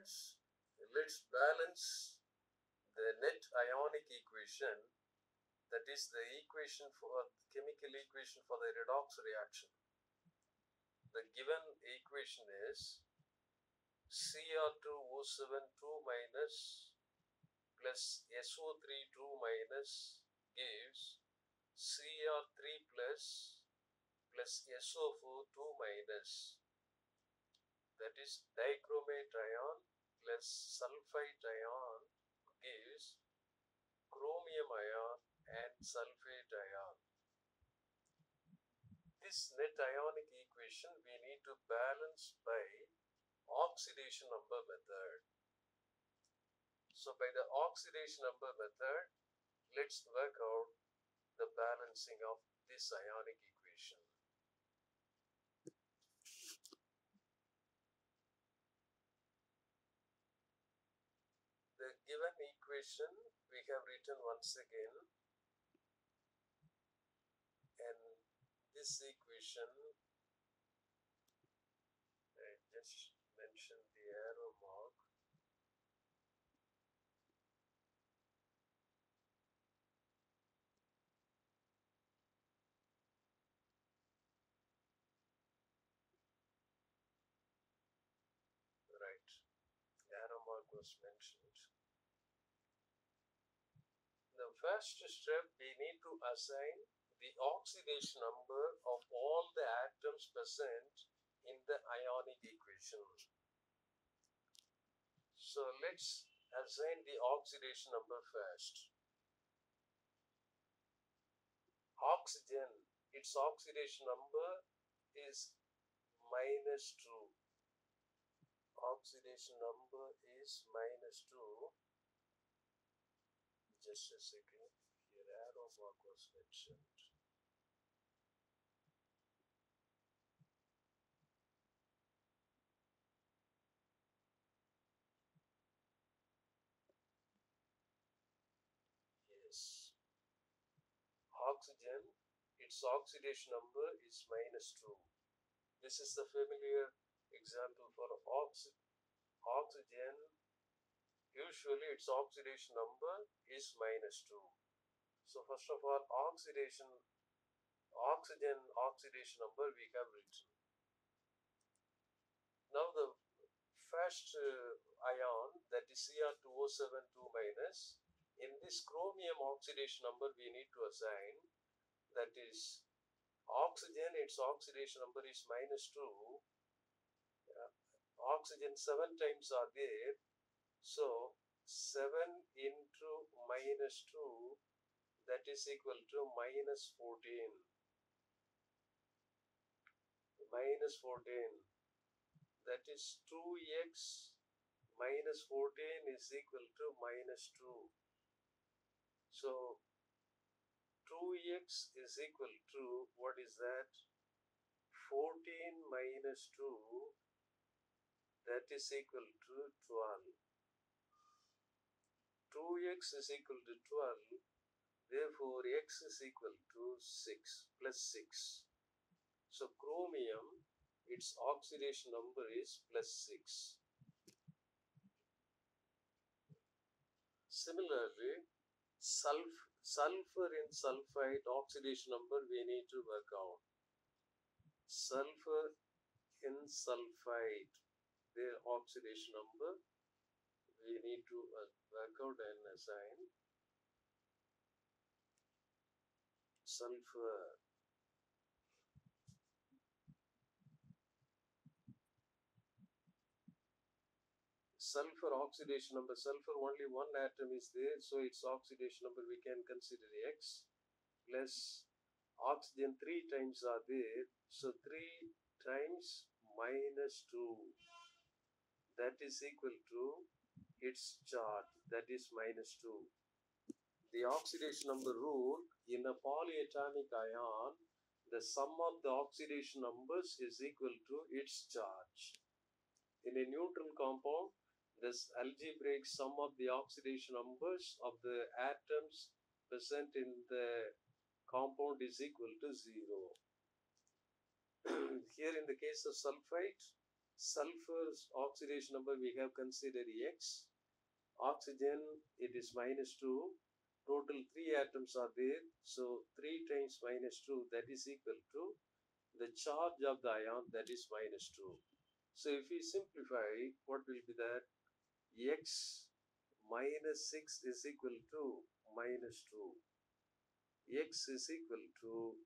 Let's balance the net ionic equation that is the equation for chemical equation for the redox reaction. The given equation is Cr2O7 2 minus plus SO3 2 minus gives Cr3 plus plus SO4 2 minus that is dichromate ion sulfite ion gives chromium ion and sulfate ion. This net ionic equation we need to balance by oxidation number method. So by the oxidation number method, let's work out the balancing of this ionic equation. The given equation we have written once again. And this equation I just mentioned the arrow mark. Right. Arrow mark was mentioned first step we need to assign the oxidation number of all the atoms present in the ionic equation. So let's assign the oxidation number first. Oxygen, its oxidation number is minus 2. Oxidation number is minus 2. Arrow mark was mentioned. Yes. Oxygen, its oxidation number is minus 2. This is the familiar example for oxy oxygen. Usually its oxidation number is minus 2. So first of all, oxidation, oxygen oxidation number we have written. Now the first uh, ion that is Cr2O7 2 minus, in this chromium oxidation number we need to assign that is oxygen its oxidation number is minus 2 yeah. oxygen 7 times are there so 7 into minus 2 that is equal to minus 14 minus 14 that is 2x minus 14 is equal to minus 2 so 2x is equal to what is that? 14 minus 2 that is equal to 12 2x is equal to 12 therefore x is equal to 6 plus 6 so chromium its oxidation number is plus 6 similarly sulf sulfur in sulfide oxidation number we need to work out. Sulfur in sulfide their oxidation number we need to uh, work out and assign sulfur sulfur oxidation number. Sulfur only one atom is there so its oxidation number we can consider x plus oxygen three times are there. So three times minus two that is equal to its charge that is minus two the oxidation number rule in a polyatomic ion the sum of the oxidation numbers is equal to its charge in a neutral compound this algebraic sum of the oxidation numbers of the atoms present in the compound is equal to 0. Here in the case of sulfite, sulfur's oxidation number we have considered X. Oxygen it is minus 2. Total 3 atoms are there. So 3 times minus 2 that is equal to the charge of the ion that is minus 2. So if we simplify what will be that X minus 6 is equal to minus 2. X is equal to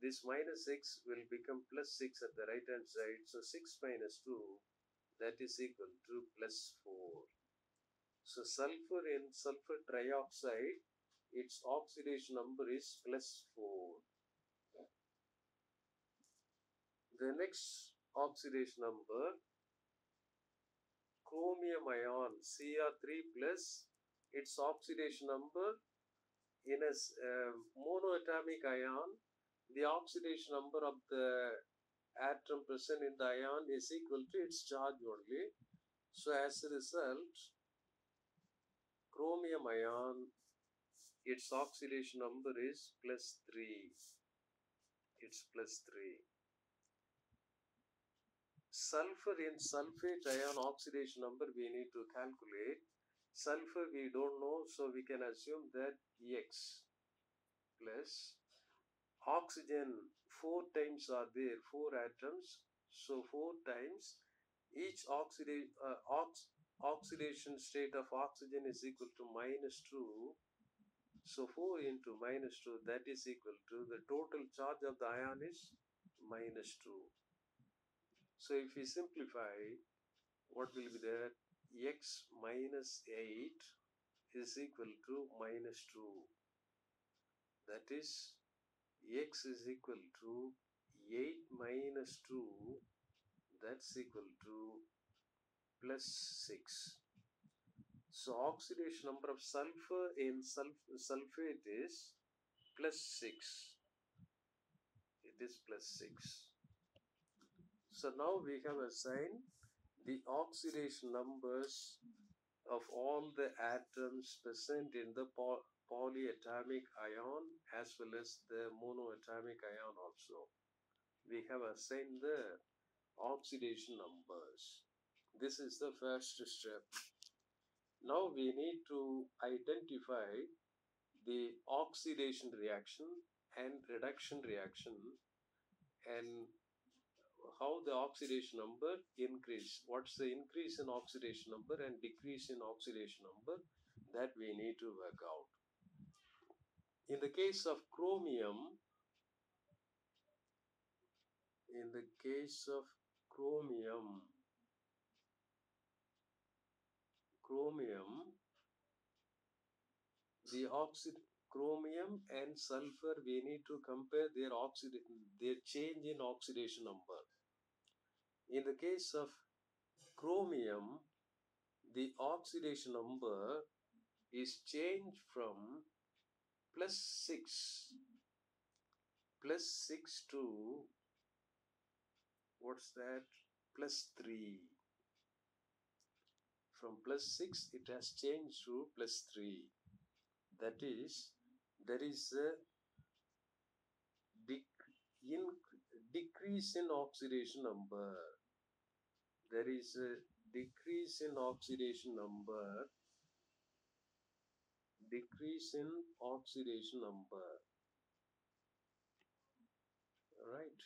this minus 6 will become plus 6 at the right hand side. So 6 minus 2 that is equal to plus 4. So sulfur in sulfur trioxide its oxidation number is plus 4. The next oxidation number chromium ion Cr3 plus its oxidation number in a uh, monoatomic ion the oxidation number of the atom present in the ion is equal to its charge only. So as a result, chromium ion, its oxidation number is plus 3. It's plus 3. Sulfur in sulfate ion oxidation number we need to calculate. Sulfur we don't know, so we can assume that X plus oxygen four times are there four atoms so four times each oxida uh, ox oxidation state of oxygen is equal to minus 2 so 4 into minus 2 that is equal to the total charge of the ion is minus 2 so if we simplify what will be there? X minus 8 is equal to minus 2 that is x is equal to 8 minus 2 that's equal to plus 6 so oxidation number of sulfur in sulf sulfate is plus 6 it is plus 6 so now we have assigned the oxidation numbers of all the atoms present in the polyatomic ion as well as the monoatomic ion also. We have assigned the oxidation numbers. This is the first step. Now we need to identify the oxidation reaction and reduction reaction and how the oxidation number increase. What's the increase in oxidation number and decrease in oxidation number that we need to work out. In the case of chromium, in the case of chromium, chromium, the oxid chromium and sulfur we need to compare their oxid their change in oxidation number. In the case of chromium, the oxidation number is changed from plus 6 plus 6 to what's that plus 3 from plus 6 it has changed to plus 3 that is there is a dec in decrease in oxidation number. There is a decrease in oxidation number. Decrease in oxidation number. Right?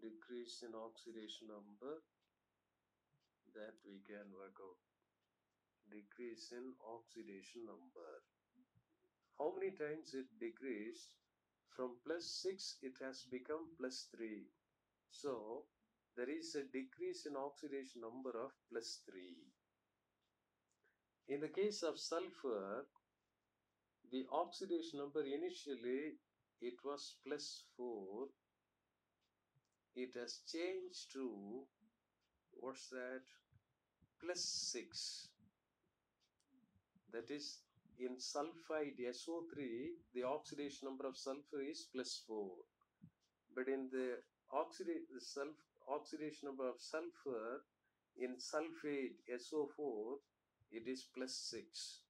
Decrease in oxidation number that we can work out. Decrease in oxidation number. How many times it decreased? From plus 6 it has become plus 3 so there is a decrease in oxidation number of plus 3 in the case of sulfur, the oxidation number initially it was plus 4. It has changed to what's that? Plus 6. That is in sulfide SO3, the oxidation number of sulfur is plus 4. But in the oxida the sulf oxidation number of sulfur in sulfate SO4, it is plus 6.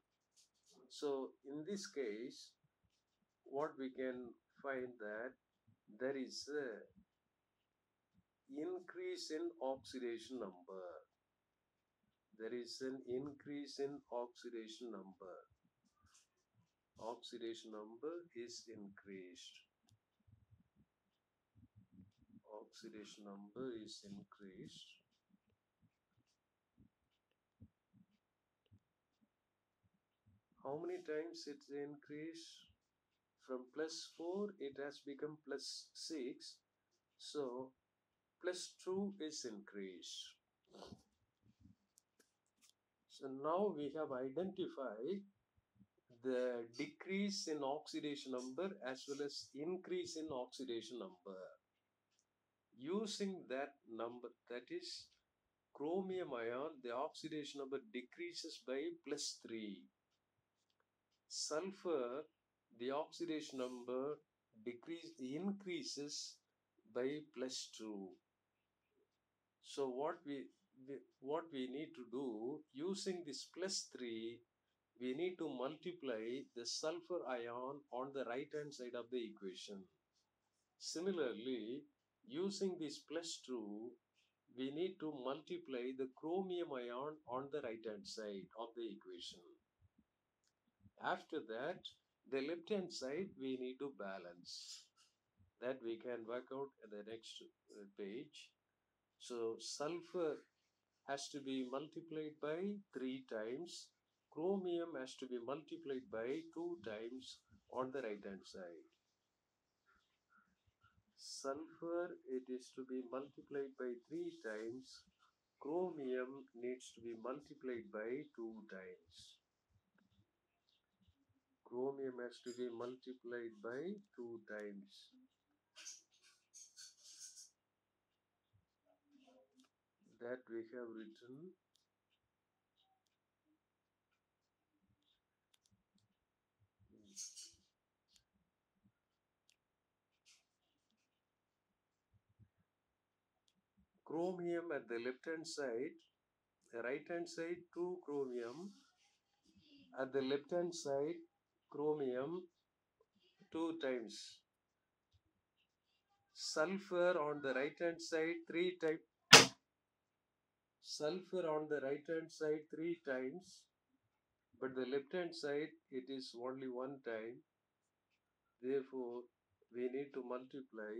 So in this case, what we can find that there is a increase in oxidation number. There is an increase in oxidation number. Oxidation number is increased. Oxidation number is increased. How many times it's increased? From plus 4 it has become plus 6. So plus 2 is increased. So now we have identified the decrease in oxidation number as well as increase in oxidation number. Using that number, that is chromium ion, the oxidation number decreases by plus 3. Sulfur, the oxidation number decrease increases by plus 2. So what we, we what we need to do using this plus 3 we need to multiply the sulfur ion on the right hand side of the equation. Similarly, using this plus 2, we need to multiply the chromium ion on the right hand side of the equation. After that, the left hand side we need to balance. That we can work out at the next uh, page. So, sulfur has to be multiplied by 3 times chromium has to be multiplied by 2 times on the right hand side. Sulfur it is to be multiplied by 3 times. Chromium needs to be multiplied by 2 times. Chromium has to be multiplied by 2 times. That we have written chromium at the left hand side, right hand side 2 chromium, at the left hand side chromium 2 times. Sulfur on the right hand side 3 times. Sulfur on the right hand side 3 times, but the left hand side it is only one time. Therefore, we need to multiply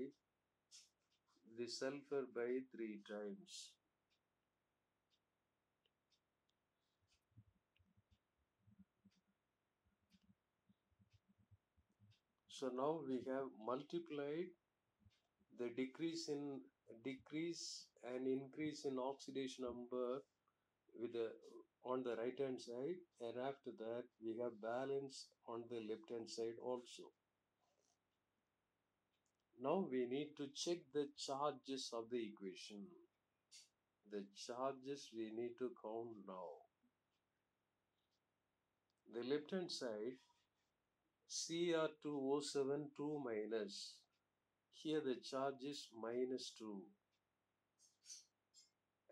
the sulfur by 3 times. So now we have multiplied the decrease in decrease and increase in oxidation number with the on the right hand side and after that we have balance on the left hand side also. Now we need to check the charges of the equation. The charges we need to count now. The left hand side Cr2O7 2 minus. Here the charge is minus 2.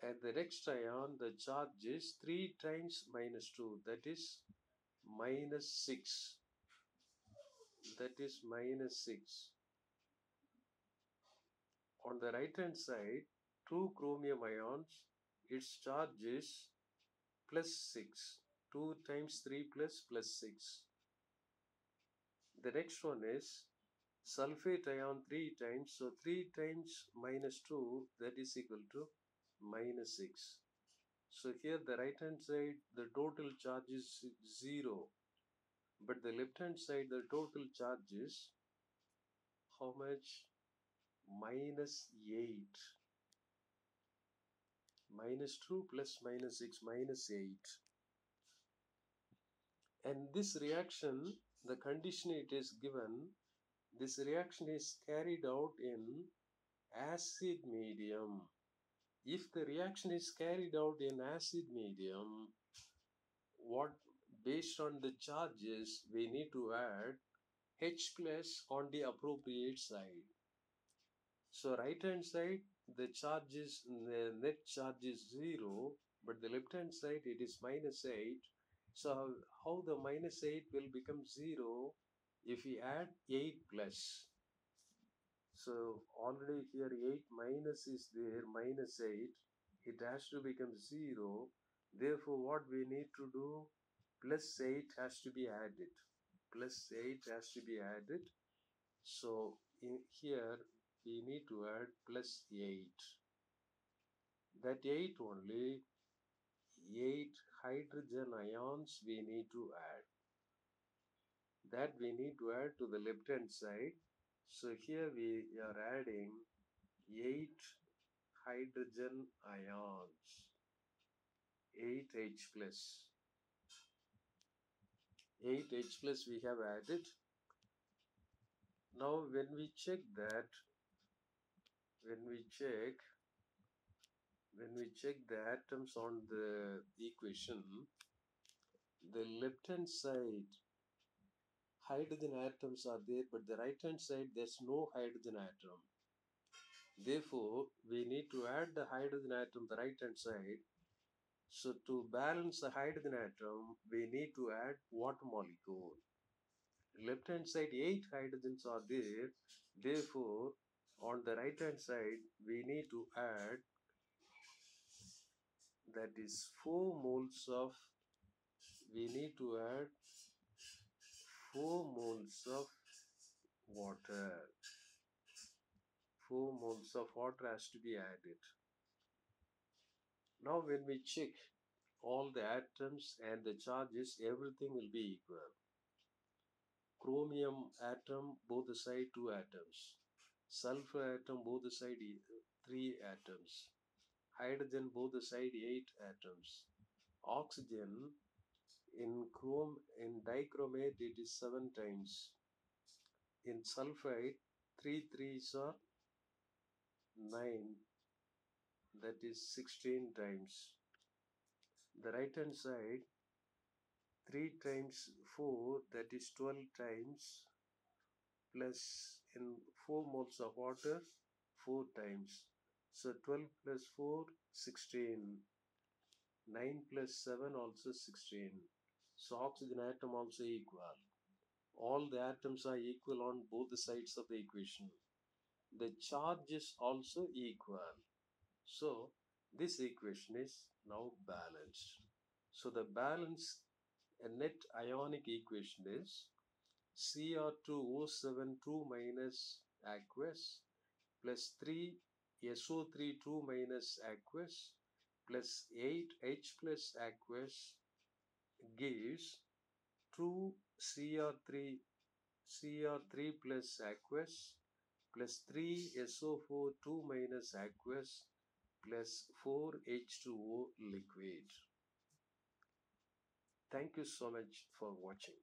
At the next ion the charge is 3 times minus 2 that is minus 6. That is minus 6 on the right hand side two chromium ions its charge is plus 6 2 times 3 plus plus 6 the next one is sulfate ion 3 times. So 3 times minus 2 that is equal to minus 6 so here the right hand side the total charge is 0 but the left hand side the total charge is how much? Minus 8 minus 2 plus minus 6 minus 8 and this reaction the condition it is given this reaction is carried out in acid medium. If the reaction is carried out in acid medium what based on the charges we need to add H plus on the appropriate side. So right hand side, the charge is, the net charge is 0, but the left hand side it is minus 8. So how the minus 8 will become 0 if we add 8 plus. So already here 8 minus is there, minus 8. It has to become 0. Therefore, what we need to do? Plus 8 has to be added. Plus 8 has to be added. So in here we need to add plus 8. That 8 only, 8 hydrogen ions we need to add. That we need to add to the left hand side. So here we are adding 8 hydrogen ions. 8H plus. 8H plus we have added. Now when we check that, when we check, when we check the atoms on the equation, the left hand side hydrogen atoms are there, but the right hand side there's no hydrogen atom. Therefore, we need to add the hydrogen atom the right hand side. So to balance the hydrogen atom, we need to add water molecule. Left hand side 8 hydrogens are there. Therefore, on the right hand side, we need to add that is 4 moles of we need to add 4 moles of water. 4 moles of water has to be added. Now when we check all the atoms and the charges everything will be equal. Chromium atom both the side 2 atoms. Sulfur atom both the side 3 atoms. Hydrogen both the side 8 atoms. Oxygen in chrome in dichromate it is 7 times. In sulfide 3 3s are 9 that is 16 times. The right hand side 3 times 4 that is 12 times. Plus in 4 moles of water 4 times. So 12 plus 4 16 9 plus 7 also 16 so oxygen atom also equal. All the atoms are equal on both the sides of the equation. The charge is also equal. So this equation is now balanced. So the balance net ionic equation is Cr2O7 2 minus aqueous plus 3 SO3 2 minus aqueous plus 8H plus aqueous gives 2 Cr3 Cr3 plus aqueous plus 3 SO4 2 minus aqueous plus 4 H2O liquid. Thank you so much for watching.